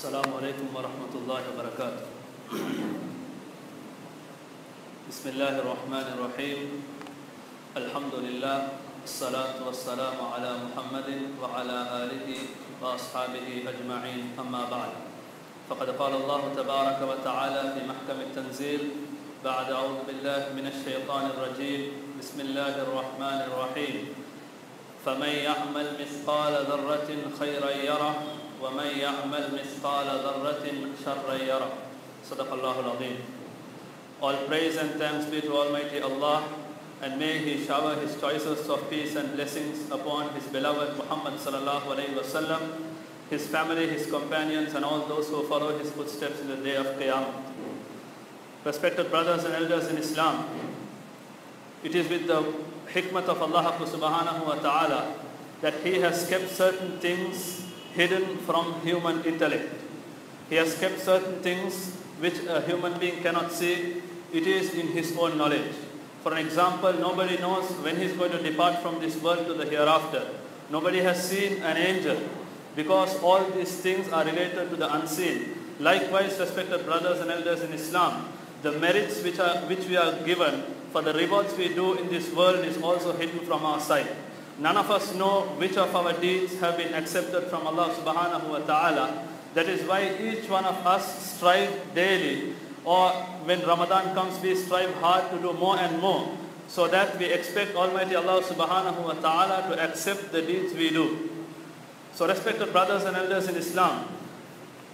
السلام عليكم ورحمة الله وبركاته. بسم الله الرحمن الرحيم. الحمد لله الصلاة والسلام على محمد وعلى آله وأصحابه أجمعين. أما بعد فقد قال الله تبارك وتعالى في محكم التنزيل بعد أعوذ بالله من الشيطان الرجيم. بسم الله الرحمن الرحيم. فمن يعمل مثقال ذرة خيرا يره ومن يعمل مثقال ذرة شرا يره صدق الله العظيم All praise and thanks be to Almighty Allah and may He shower His choicest of peace and blessings upon His beloved Muhammad sallallahu alayhi wasallam, His family, His companions and all those who follow His footsteps in the day of Qiyamah. Respected brothers and elders in Islam, it is with the hikmat of Allah subhanahu wa ta'ala that He has kept certain things hidden from human intellect. He has kept certain things which a human being cannot see. It is in his own knowledge. For an example, nobody knows when he is going to depart from this world to the hereafter. Nobody has seen an angel because all these things are related to the unseen. Likewise, respected brothers and elders in Islam, the merits which, are, which we are given for the rewards we do in this world is also hidden from our sight. None of us know which of our deeds have been accepted from Allah subhanahu wa ta'ala. That is why each one of us strive daily or when Ramadan comes we strive hard to do more and more so that we expect Almighty Allah subhanahu wa ta'ala to accept the deeds we do. So respected brothers and elders in Islam,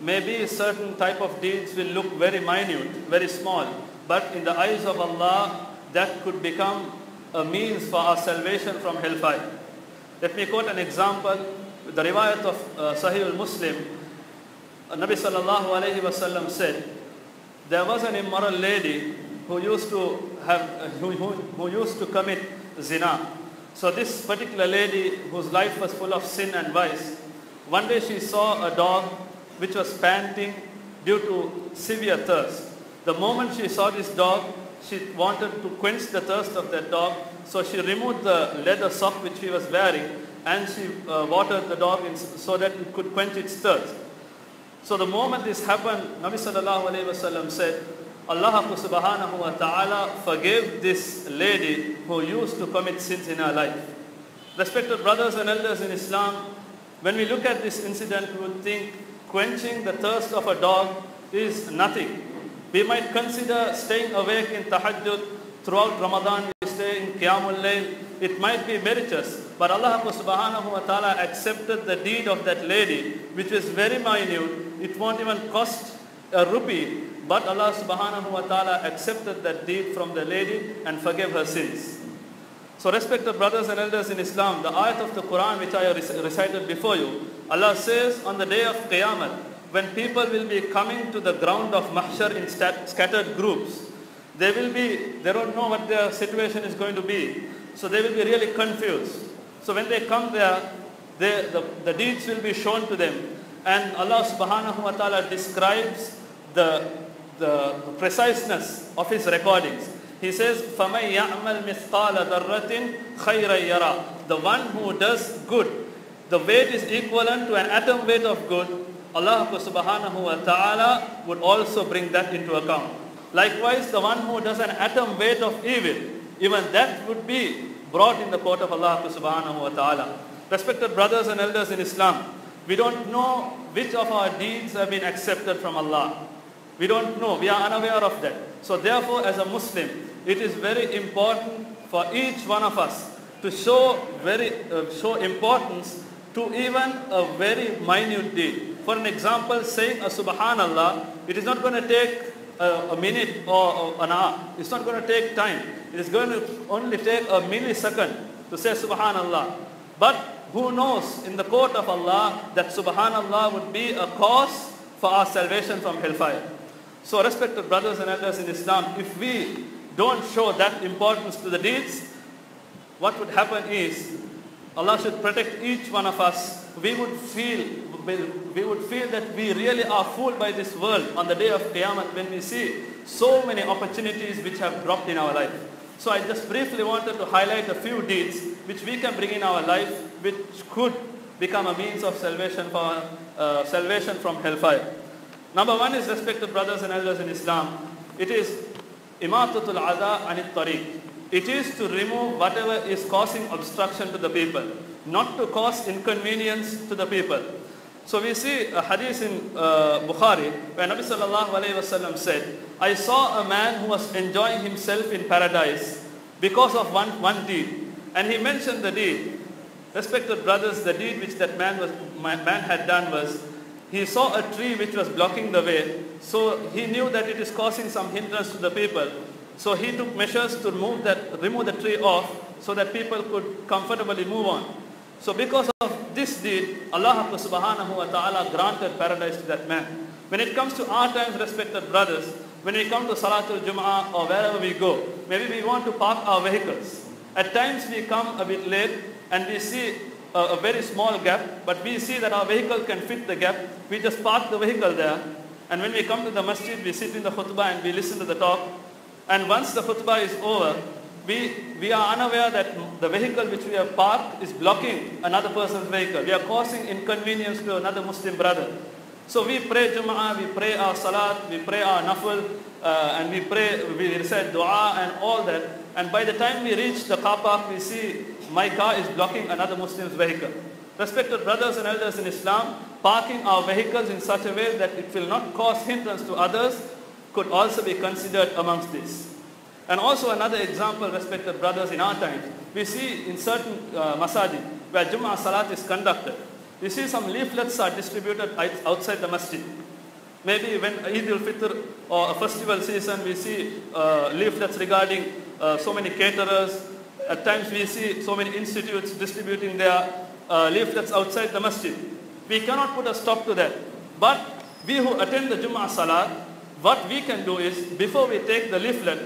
maybe certain type of deeds will look very minute, very small, but in the eyes of Allah that could become a means for our salvation from hellfire. Let me quote an example, the riwayat of uh, Sahih al-Muslim, Nabi sallallahu alayhi wasallam said, there was an immoral lady who used to have, who, who used to commit zina. So this particular lady whose life was full of sin and vice, one day she saw a dog which was panting due to severe thirst. The moment she saw this dog, she wanted to quench the thirst of that dog, so she removed the leather sock which she was wearing and she uh, watered the dog in, so that it could quench its thirst. So the moment this happened, Nabi sallallahu alayhi wasallam said, Allah subhanahu wa ta'ala forgave this lady who used to commit sins in her life. Respected brothers and elders in Islam, when we look at this incident, we would think quenching the thirst of a dog is nothing. We might consider staying awake in tahajjud throughout Ramadan, we stay in Qiyamul Layl. It might be meritorious, but Allah subhanahu wa ta'ala accepted the deed of that lady, which was very minute. It won't even cost a rupee, but Allah subhanahu wa ta'ala accepted that deed from the lady and forgave her sins. So respected brothers and elders in Islam, the ayat of the Quran which I recited before you, Allah says on the day of Qiyamah, when people will be coming to the ground of mahshar in scattered groups, they will be, they don't know what their situation is going to be. So they will be really confused. So when they come there, they, the, the deeds will be shown to them. And Allah subhanahu wa ta'ala describes the, the preciseness of His recordings. He says, فَمَنْ يَعْمَلْ مِثْقَالَ ذَرَّةٍ خَيْرًا يَرَى The one who does good, the weight is equivalent to an atom weight of good, Allah subhanahu wa ta'ala would also bring that into account. Likewise, the one who does an atom weight of evil, even that would be brought in the court of Allah subhanahu wa ta'ala. Respected brothers and elders in Islam, we don't know which of our deeds have been accepted from Allah. We don't know. We are unaware of that. So therefore, as a Muslim, it is very important for each one of us to show very uh, show importance to even a very minute deed. For an example, saying a subhanallah, it is not going to take a, a minute or, or an hour. It's not going to take time. It is going to only take a millisecond to say subhanallah. But who knows in the court of Allah that subhanallah would be a cause for our salvation from hellfire. So respected brothers and elders in Islam, if we don't show that importance to the deeds, what would happen is Allah should protect each one of us. We would feel we would feel that we really are fooled by this world on the day of Qiyamah when we see so many opportunities which have dropped in our life. So I just briefly wanted to highlight a few deeds which we can bring in our life which could become a means of salvation for uh, salvation from hellfire. Number one is respect to brothers and elders in Islam. It is imatatul adha anit tariq. It is to remove whatever is causing obstruction to the people, not to cause inconvenience to the people. So we see a hadith in uh, Bukhari where Nabi sallallahu alayhi said, I saw a man who was enjoying himself in paradise because of one, one deed. And he mentioned the deed. Respected brothers, the deed which that man, was, man had done was, he saw a tree which was blocking the way. So he knew that it is causing some hindrance to the people. So he took measures to remove, that, remove the tree off so that people could comfortably move on. So because of this deed, Allah subhanahu wa ta'ala granted paradise to that man. When it comes to our times, respected brothers, when we come to Salatul Jum'ah or wherever we go, maybe we want to park our vehicles. At times we come a bit late and we see a, a very small gap, but we see that our vehicle can fit the gap. We just park the vehicle there. And when we come to the masjid, we sit in the khutbah and we listen to the talk. And once the khutbah is over, we, we are unaware that the vehicle which we have parked is blocking another person's vehicle. We are causing inconvenience to another Muslim brother. So we pray Jum'ah, we pray our Salat, we pray our Nafil, uh, and we pray, we recite Dua and all that. And by the time we reach the car park, we see my car is blocking another Muslim's vehicle. Respected brothers and elders in Islam, parking our vehicles in such a way that it will not cause hindrance to others could also be considered amongst this. And also another example, respected brothers, in our times, we see in certain uh, masajid where Jummah Salat is conducted, we see some leaflets are distributed outside the masjid. Maybe when Eid al-Fitr or a festival season, we see uh, leaflets regarding uh, so many caterers. At times we see so many institutes distributing their uh, leaflets outside the masjid. We cannot put a stop to that. But we who attend the Jummah Salat, what we can do is, before we take the leaflet,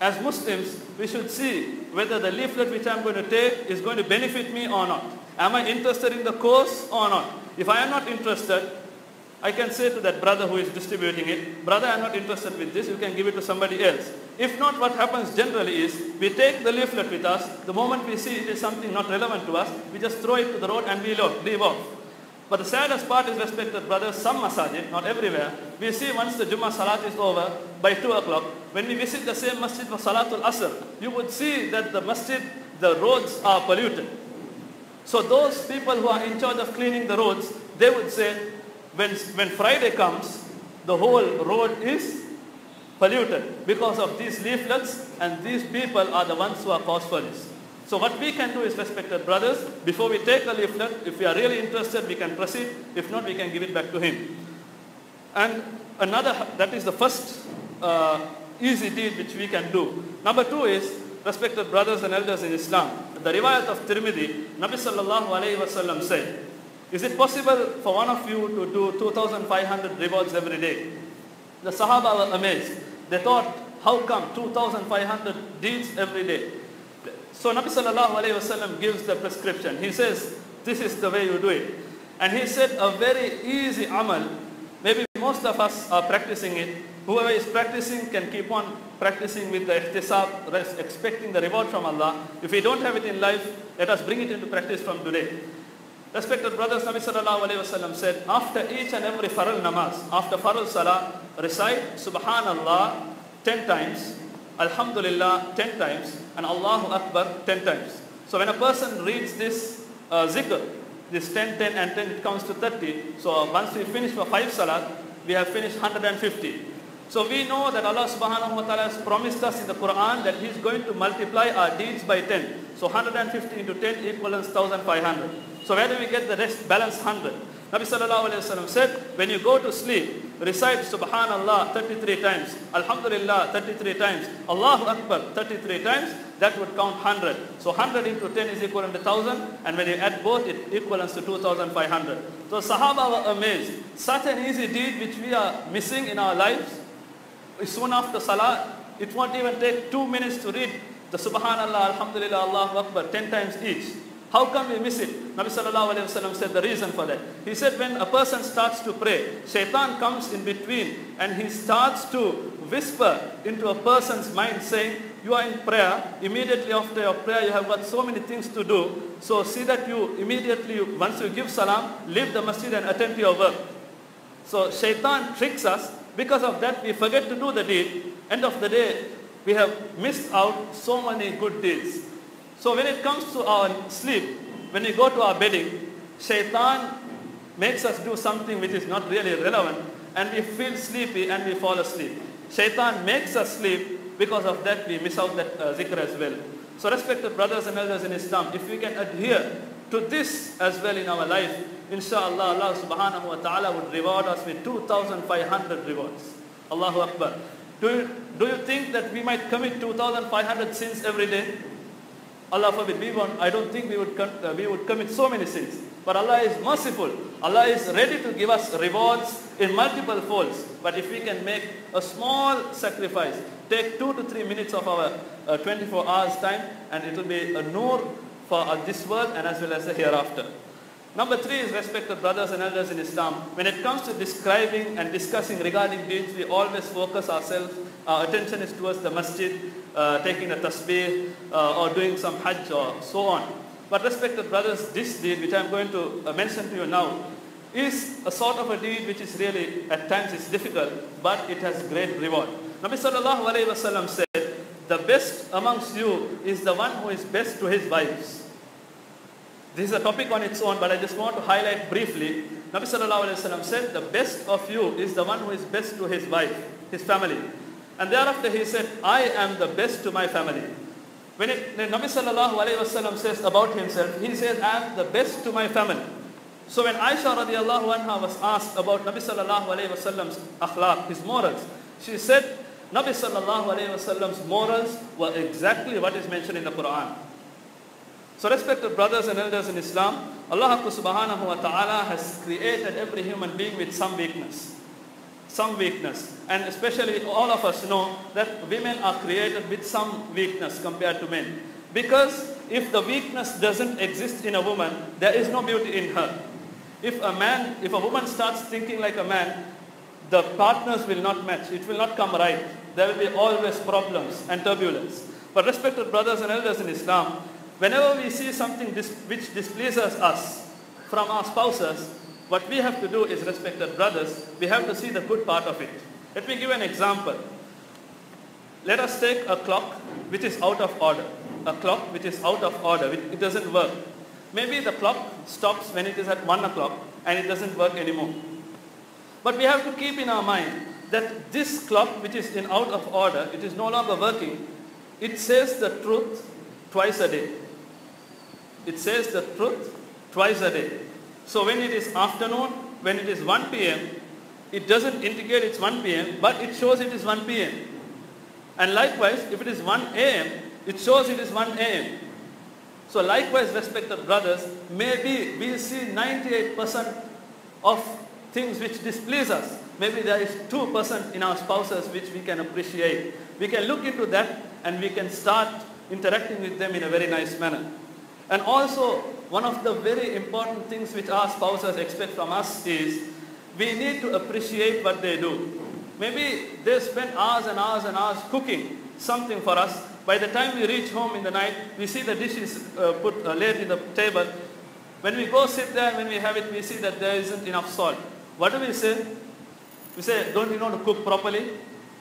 as Muslims, we should see whether the leaflet which I'm going to take is going to benefit me or not. Am I interested in the course or not? If I am not interested, I can say to that brother who is distributing it, brother, I'm not interested with this, you can give it to somebody else. If not, what happens generally is, we take the leaflet with us, the moment we see it is something not relevant to us, we just throw it to the road and we leave off. But the saddest part is, respected brothers, some masajid, not everywhere, we see once the Jummah Salat is over, by 2 o'clock, when we visit the same masjid for Salatul Asr, you would see that the masjid, the roads are polluted. So those people who are in charge of cleaning the roads, they would say, when, when Friday comes, the whole road is polluted because of these leaflets and these people are the ones who are cause for this. So what we can do is, respected brothers, before we take a leaflet, if we are really interested, we can proceed. If not, we can give it back to him. And another, that is the first uh, easy deed which we can do. Number two is, respected brothers and elders in Islam, the riwayat of Tirmidhi, Nabi sallallahu alayhi wasallam said, is it possible for one of you to do 2,500 rewards every day? The Sahaba were amazed. They thought, how come 2,500 deeds every day? So Nabi sallallahu alayhi wasallam gives the prescription. He says, this is the way you do it. And he said a very easy amal. Maybe most of us are practicing it. Whoever is practicing can keep on practicing with the ihtisab, expecting the reward from Allah. If we don't have it in life, let us bring it into practice from today. Respected brothers, Nabi sallallahu alayhi wasallam said, after each and every faral namaz, after faral salah, recite Subhanallah 10 times, Alhamdulillah 10 times, and Allahu Akbar 10 times. So when a person reads this uh, zikr, this 10, 10 and 10, it comes to 30. So once we finish for 5 salat, we have finished 150. So we know that Allah subhanahu wa ta'ala has promised us in the Quran that He is going to multiply our deeds by 10. So 150 into 10 equals 1500. So where do we get the rest balance 100? Nabi sallallahu alayhi said, when you go to sleep, recite Subhanallah 33 times, Alhamdulillah 33 times, Allahu Akbar 33 times, that would count 100. So 100 into 10 is equal to 1000 and when you add both it equals to 2500. So Sahaba were amazed. Such an easy deed which we are missing in our lives. Soon after Salah, it won't even take two minutes to read the Subhanallah, Alhamdulillah, Allahu Akbar 10 times each. How come we miss it? Nabi sallallahu alayhi wasallam said the reason for that. He said when a person starts to pray, shaitan comes in between and he starts to whisper into a person's mind saying, you are in prayer, immediately after your prayer you have got so many things to do. So see that you immediately, once you give salam, leave the masjid and attend to your work. So shaitan tricks us. Because of that we forget to do the deed. End of the day, we have missed out so many good deeds. So when it comes to our sleep, when we go to our bedding, shaitan makes us do something which is not really relevant and we feel sleepy and we fall asleep. Shaitan makes us sleep because of that we miss out that uh, zikr as well. So respected brothers and elders in Islam, if we can adhere to this as well in our life, inshallah Allah subhanahu wa ta'ala would reward us with 2,500 rewards. Allahu Akbar. Do you, do you think that we might commit 2,500 sins every day? Allah forbid, we won't, I don't think we would, uh, we would commit so many sins. But Allah is merciful. Allah is ready to give us rewards in multiple folds. But if we can make a small sacrifice, take two to three minutes of our uh, 24 hours time and it will be a nur for uh, this world and as well as the hereafter. Number three is respected brothers and elders in Islam. When it comes to describing and discussing regarding deeds, we always focus ourselves, our attention is towards the masjid, uh, taking a tasbih uh, or doing some hajj or so on. But respected brothers, this deed which I am going to uh, mention to you now is a sort of a deed which is really at times is difficult but it has great reward. Nabi sallallahu alayhi wasallam said, the best amongst you is the one who is best to his wives. This is a topic on its own but I just want to highlight briefly. Nabi sallallahu alayhi wasallam said, the best of you is the one who is best to his wife, his family. And thereafter he said, I am the best to my family. When it, Nabi sallallahu alayhi wasallam says about himself, he says, I am the best to my family. So when Aisha radiallahu anha was asked about Nabi sallallahu alayhi wasallam's akhlaq, his morals, she said, Nabi sallallahu alayhi wasallam's morals were exactly what is mentioned in the Quran. So respected brothers and elders in Islam, Allah subhanahu wa ta'ala has created every human being with some weakness. Some weakness. And especially all of us know that women are created with some weakness compared to men. Because if the weakness doesn't exist in a woman, there is no beauty in her. If a man, if a woman starts thinking like a man, the partners will not match. It will not come right. There will be always problems and turbulence. But respected brothers and elders in Islam, whenever we see something which displeases us from our spouses, what we have to do is, respected brothers, we have to see the good part of it. Let me give an example. Let us take a clock which is out of order. A clock which is out of order, it doesn't work. Maybe the clock stops when it is at 1 o'clock and it doesn't work anymore. But we have to keep in our mind that this clock which is in out of order, it is no longer working. It says the truth twice a day. It says the truth twice a day. So when it is afternoon, when it is 1 p.m., it doesn't indicate it's 1 p.m., but it shows it is 1 p.m. And likewise, if it is 1 a.m., it shows it is 1 a.m. So likewise, respected brothers, maybe we see 98% of things which displease us. Maybe there is 2% in our spouses which we can appreciate. We can look into that and we can start interacting with them in a very nice manner. And also, one of the very important things which our spouses expect from us is we need to appreciate what they do. Maybe they spend hours and hours and hours cooking something for us. By the time we reach home in the night, we see the dishes uh, put uh, laid in the table. When we go sit there, when we have it, we see that there isn't enough salt. What do we say? We say, don't you know to cook properly?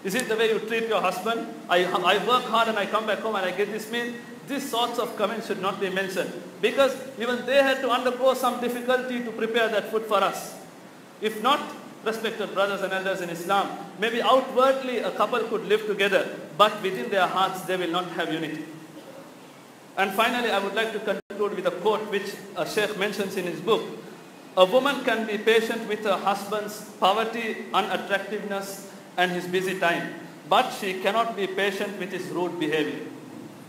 Is it the way you treat your husband? I, I work hard and I come back home and I get this meal. These sorts of comments should not be mentioned because even they had to undergo some difficulty to prepare that food for us. If not, respected brothers and elders in Islam, maybe outwardly a couple could live together, but within their hearts they will not have unity. And finally, I would like to conclude with a quote which a sheikh mentions in his book. A woman can be patient with her husband's poverty, unattractiveness, and his busy time, but she cannot be patient with his rude behavior.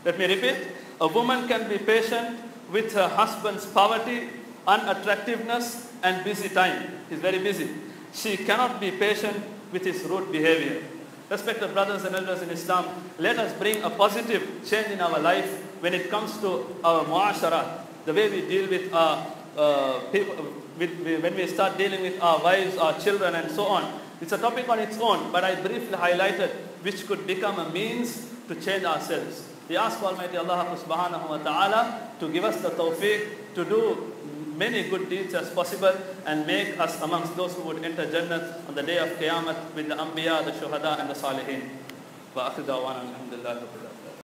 Let me repeat. A woman can be patient with her husband's poverty, unattractiveness, and busy time. He's very busy. She cannot be patient with his rude behavior. Respected brothers and elders in Islam, let us bring a positive change in our life when it comes to our muasharat, the way we deal with our uh, people, with, when we start dealing with our wives, our children, and so on. It's a topic on its own, but I briefly highlighted which could become a means to change ourselves. We ask Almighty Allah subhanahu wa ta'ala to give us the tawfiq to do many good deeds as possible and make us amongst those who would enter Jannah on the day of Qiyamah with the Anbiya, the Shuhada and the Salihin. وآخر دعوانا الحمد لله رب العالمين